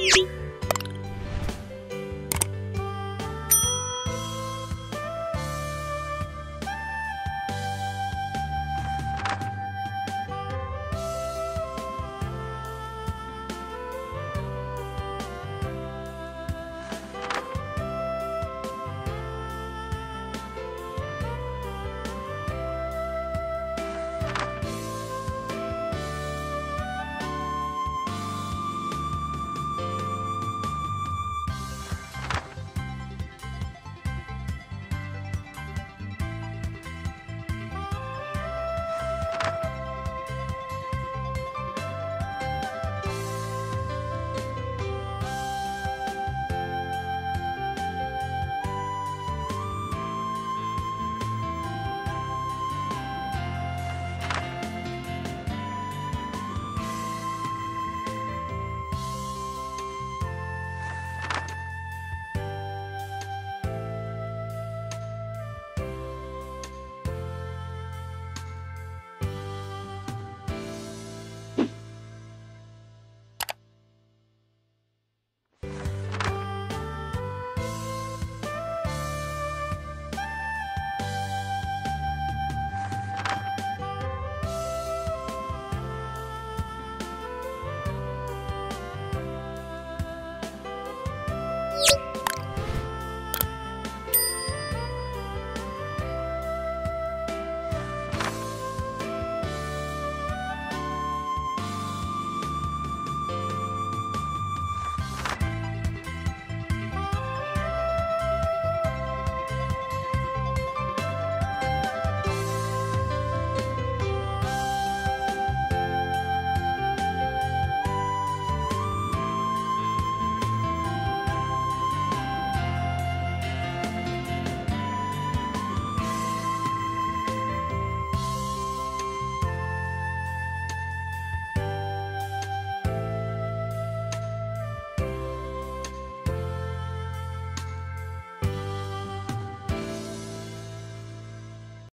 you